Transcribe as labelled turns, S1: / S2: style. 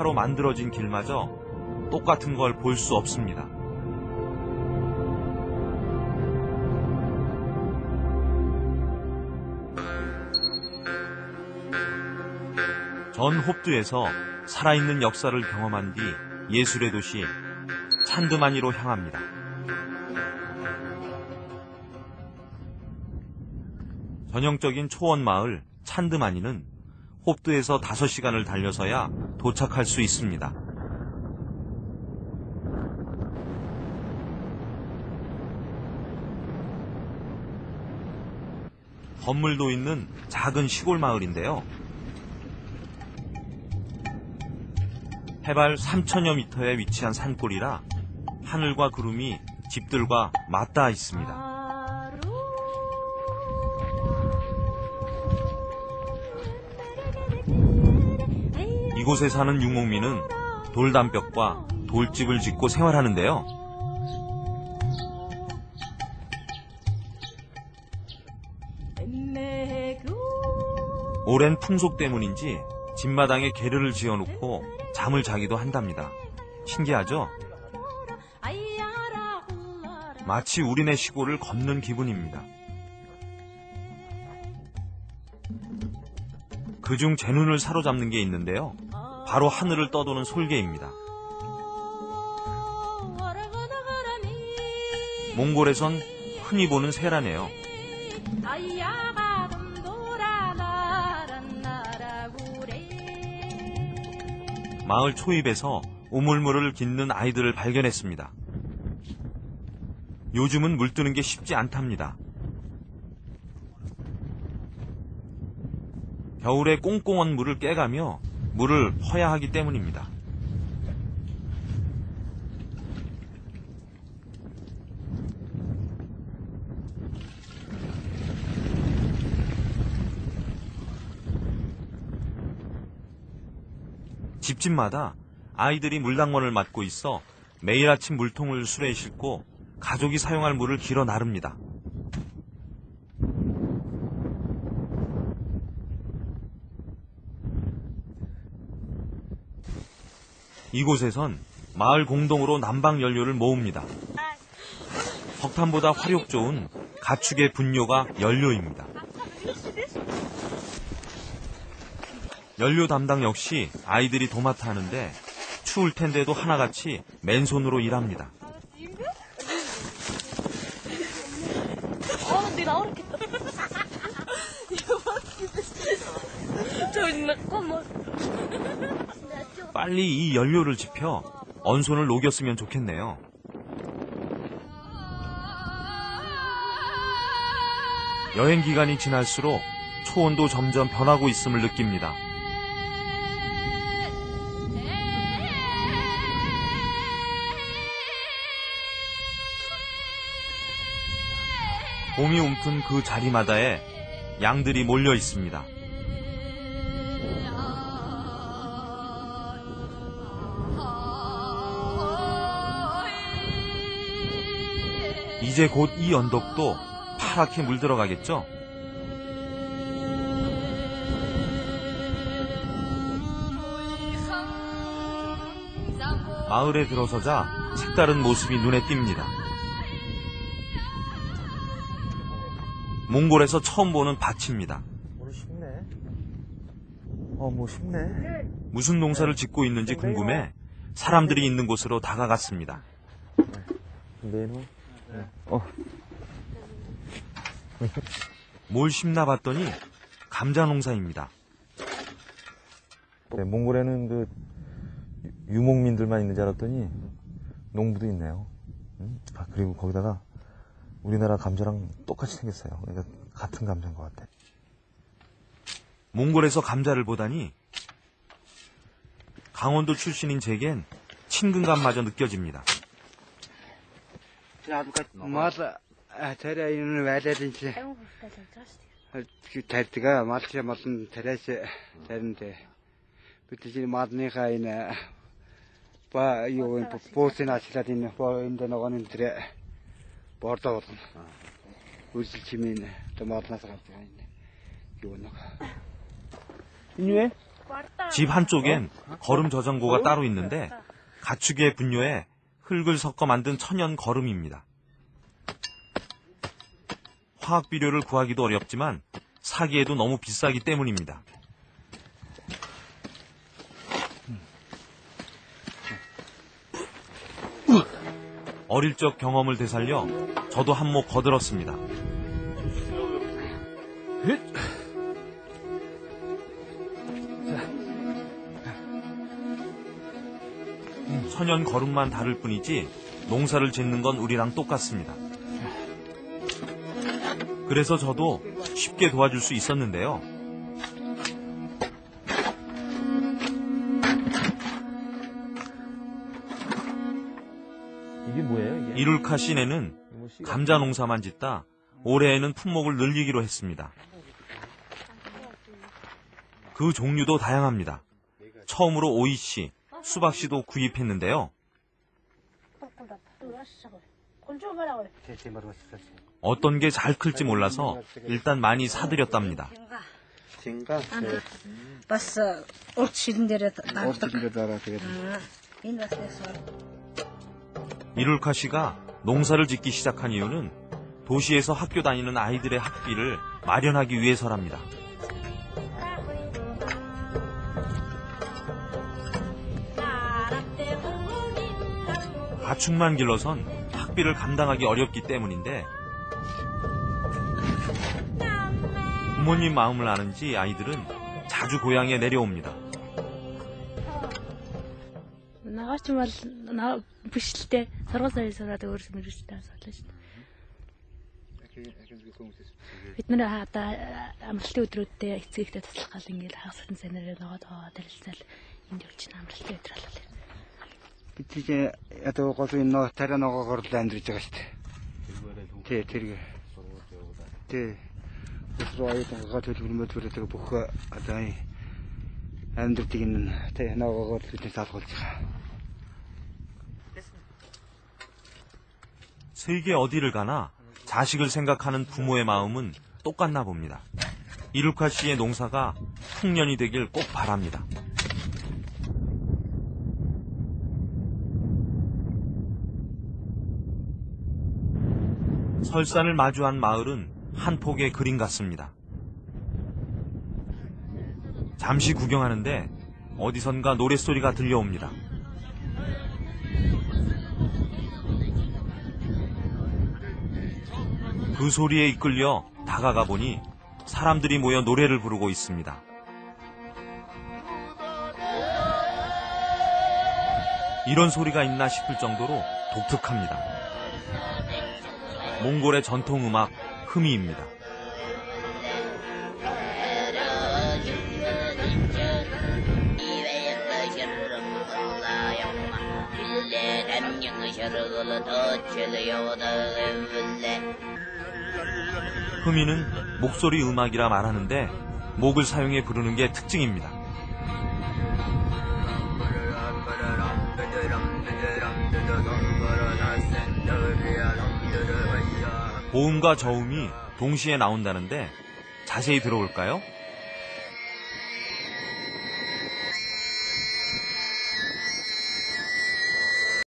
S1: 철파로 만들어진 길마저 똑같은 걸 볼 수 없습니다. 전 홉두에서 살아있는 역사를 경험한 뒤 예술의 도시 찬드마니로 향합니다. 전형적인 초원 마을 찬드마니는 홉두에서 5시간을 달려서야 도착할 수 있습니다. 건물도 있는 작은 시골 마을인데요. 해발 3천여 미터에 위치한 산골이라 하늘과 구름이 집들과 맞닿아 있습니다. 이곳에 사는 유목민은 돌담벽과 돌집을 짓고 생활하는데요. 오랜 풍속 때문인지 집마당에 게르를 지어놓고 잠을 자기도 한답니다. 신기하죠? 마치 우리네 시골을 걷는 기분입니다. 그중 제 눈을 사로잡는 게 있는데요. 바로 하늘을 떠도는 솔개입니다. 몽골에선 흔히 보는 새라네요. 마을 초입에서 우물물을 깃는 아이들을 발견했습니다. 요즘은 물 뜨는 게 쉽지 않답니다. 겨울에 꽁꽁한 물을 깨가며 물을 퍼야 하기 때문입니다. 집집마다 아이들이 물당원을 맡고 있어 매일 아침 물통을 수레에 싣고 가족이 사용할 물을 길어 나릅니다. 이곳에선 마을 공동으로 난방 연료를 모읍니다. 석탄보다 화력 좋은 가축의 분뇨가 연료입니다. 연료 담당 역시 아이들이 도맡아 하는데 추울 텐데도 하나같이 맨손으로 일합니다.
S2: 아, 근데 나오겠다. 저 잠깐만.
S1: 빨리 이 연료를 지펴 언손을 녹였으면 좋겠네요. 여행 기간이 지날수록 초온도 점점 변하고 있음을 느낍니다. 봄이 움픈 그 자리마다에 양들이 몰려 있습니다. 이제 곧 이 언덕도 파랗게 물들어가겠죠? 마을에 들어서자 색다른 모습이 눈에 띕니다. 몽골에서 처음 보는 밭입니다.
S3: 쉽네. 어, 뭐 쉽네.
S1: 무슨 농사를 짓고 있는지 궁금해 사람들이 있는 곳으로 다가갔습니다.
S3: 메뉴. 어,
S1: 뭘 심나 봤더니 감자 농사입니다.
S3: 네, 몽골에는 그 유- 유목민들만 있는 줄 알았더니 농부도 있네요. 음? 아, 그리고 거기다가 우리나라 감자랑 똑같이 생겼어요. 그러니까 같은 감자인 것 같아.
S1: 몽골에서 감자를 보다니 강원도 출신인 제겐 친근감마저 느껴집니다.
S4: мал тариа энэ вайлаад чи 그 тарьдгаа мал чи молн тариас таринд бид чи малныхаа энэ ба юу энэ буусын ачлаад энэ боо энэ нөгөө энэ тэр бордоо болгоно. Үйлсэл чимийн одоо малнаас гарч байгаа энэ юу нэг. Энэ вэ?
S1: 집 한쪽엔 걸음 저장고가 따로 있는데 가축의 분뇨에 흙을 섞어 만든 천연 거름입니다. 화학 비료를 구하기도 어렵지만 사기에도 너무 비싸기 때문입니다. 어릴 적 경험을 되살려 저도 한몫 거들었습니다. 천연 거름만 다를 뿐이지 농사를 짓는 건 우리랑 똑같습니다. 그래서 저도 쉽게 도와줄 수 있었는데요.
S3: 이게 뭐예요, 이게?
S1: 이룰카 시내는 감자 농사만 짓다 올해에는 품목을 늘리기로 했습니다. 그 종류도 다양합니다. 처음으로 오이씨, 수박 씨도 구입했는데요. 어떤 게 잘 클지 몰라서 일단 많이 사들였답니다. 이룰카 씨가 농사를 짓기 시작한 이유는 도시에서 학교 다니는 아이들의 학비를 마련하기 위해서랍니다. 가축만 길러선 학비를 감당하기 어렵기 때문인데 부모님 마음을 아는지 아이들은 자주 고향에 내려옵니다.
S2: Наагаач юм бол наа биш л те. Сургууль сая сураад өөрөөс мэрэгчтэй асуулаа шүү дээ. Бид нэр одоо амралтын өдрүүддээ эцэгтэй туслах гал ингээд хагассан санаараа ногоо тоо тарилцал энд явж чинь амралтын өдөр болоо.
S4: бид чинь ядуу гол энэ нөө тариа ногоогоор л амьдарч байгаа шүү дээ. Тий, тэргээ. Тий. Өсрөө аяатангаа төлөвлөмөд бүрээдэг бүх одоо энэ амьдртыг энэ тий ногоогоор л бид салгуулж байгаа.
S1: 세계 어디를 가나 자식을 생각하는 부모의 마음은 똑같나 봅니다. 이루카 씨의 농사가 풍년이 되길 꼭 바랍니다. 설산을 마주한 마을은 한 폭의 그림 같습니다. 잠시 구경하는데 어디선가 노랫소리가 들려옵니다. 그 소리에 이끌려 다가가 보니 사람들이 모여 노래를 부르고 있습니다. 이런 소리가 있나 싶을 정도로 독특합니다. 몽골의 전통 음악 흠이입니다. 흠이는 목소리 음악이라 말하는데 목을 사용해 부르는 게 특징입니다. 고음과 저음이 동시에 나온다는데 자세히 들어볼까요?